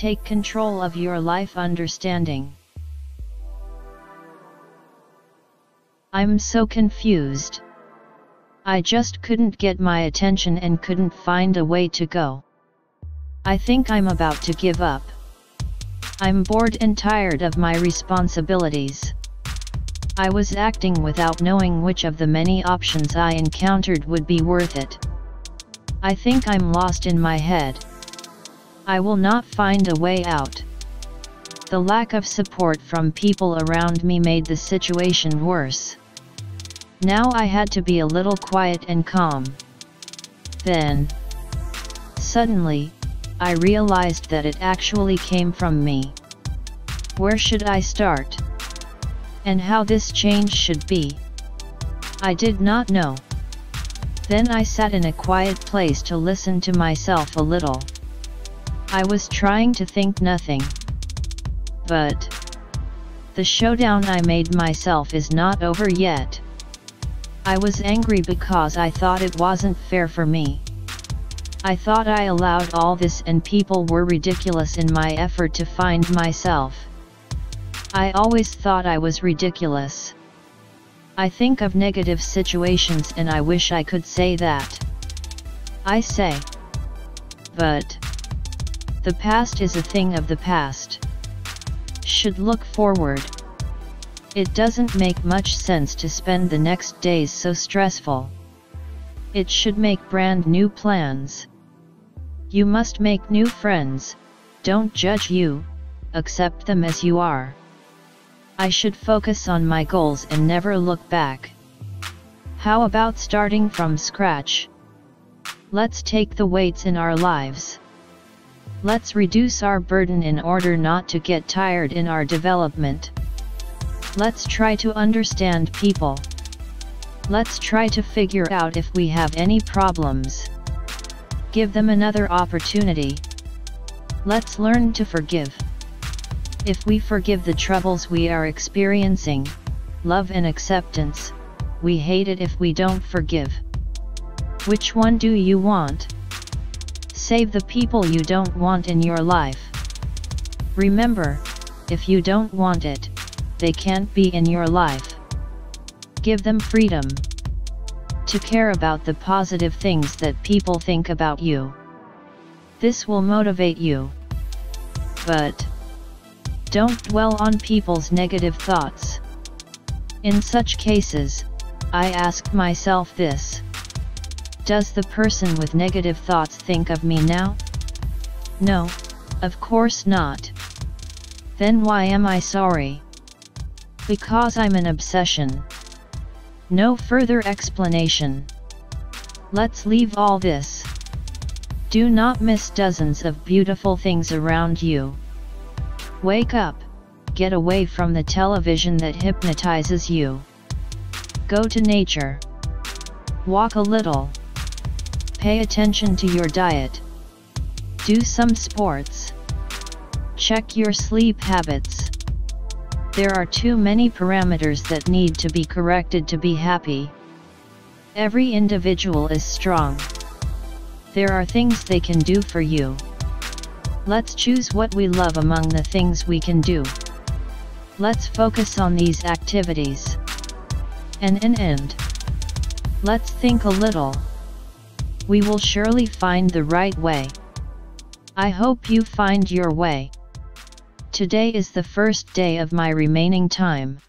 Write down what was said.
Take control of your life understanding. I'm so confused. I just couldn't get my attention and couldn't find a way to go. I think I'm about to give up. I'm bored and tired of my responsibilities. I was acting without knowing which of the many options I encountered would be worth it. I think I'm lost in my head. I will not find a way out. The lack of support from people around me made the situation worse. Now I had to be a little quiet and calm. Then, suddenly, I realized that it actually came from me. Where should I start? And how this change should be? I did not know. Then I sat in a quiet place to listen to myself a little. I was trying to think nothing. But, the showdown I made myself is not over yet. I was angry because I thought it wasn't fair for me. I thought I allowed all this and people were ridiculous in my effort to find myself. I always thought I was ridiculous. I think of negative situations and I wish I could say that. I say. But. The past is a thing of the past. Should look forward. It doesn't make much sense to spend the next days so stressful. It should make brand new plans. You must make new friends, don't judge you, accept them as you are. I should focus on my goals and never look back. How about starting from scratch? Let's take the weights in our lives. Let's reduce our burden in order not to get tired in our development. Let's try to understand people. Let's try to figure out if we have any problems. Give them another opportunity. Let's learn to forgive. If we forgive the troubles we are experiencing, love and acceptance, we hate it if we don't forgive. Which one do you want? Save the people you don't want in your life. Remember, if you don't want it, they can't be in your life. Give them freedom to care about the positive things that people think about you. This will motivate you. But, don't dwell on people's negative thoughts. In such cases, I ask myself this. Does the person with negative thoughts think of me now? No, of course not. Then why am I sorry? Because I'm an obsession. No further explanation. Let's leave all this. Do not miss dozens of beautiful things around you. Wake up, get away from the television that hypnotizes you. Go to nature. Walk a little. Pay attention to your diet. Do some sports. Check your sleep habits. There are too many parameters that need to be corrected to be happy. Every individual is strong. There are things they can do for you. Let's choose what we love among the things we can do. Let's focus on these activities. And and end. Let's think a little. We will surely find the right way. I hope you find your way. Today is the first day of my remaining time.